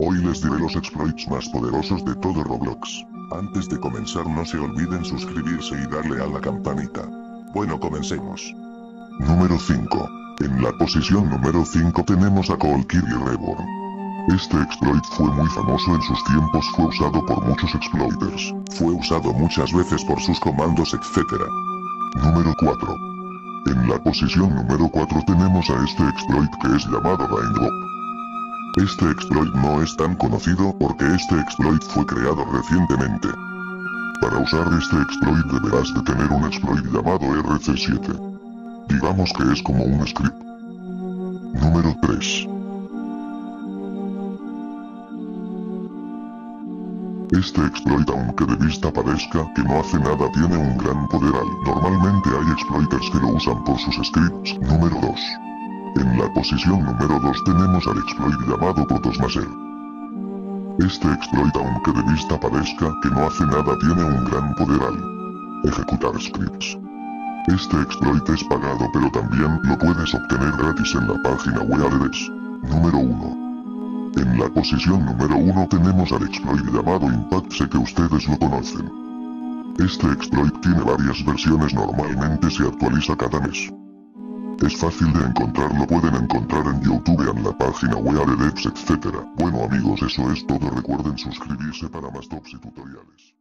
Hoy les diré los exploits más poderosos de todo Roblox. Antes de comenzar no se olviden suscribirse y darle a la campanita. Bueno comencemos. Número 5. En la posición número 5 tenemos a Colkiri Reborn. Este exploit fue muy famoso en sus tiempos, fue usado por muchos exploiters, fue usado muchas veces por sus comandos etc. Número 4. En la posición número 4 tenemos a este exploit que es llamado Raindrop. Este exploit no es tan conocido porque este exploit fue creado recientemente. Para usar este exploit deberás de tener un exploit llamado RC7. Digamos que es como un script. Número 3. Este exploit aunque de vista parezca que no hace nada tiene un gran poder al. Normalmente hay exploiters que lo usan por sus scripts. Número 2. En la posición número 2 tenemos al exploit llamado Protosmaser. Este exploit aunque de vista parezca que no hace nada tiene un gran poder al ejecutar scripts. Este exploit es pagado pero también lo puedes obtener gratis en la página web. Número 1. En la posición número 1 tenemos al exploit llamado Impact sé que ustedes lo conocen. Este exploit tiene varias versiones normalmente se actualiza cada mes. Es fácil de encontrar lo pueden encontrar en YouTube en la página web de etc. Bueno amigos eso es todo recuerden suscribirse para más tops y tutoriales.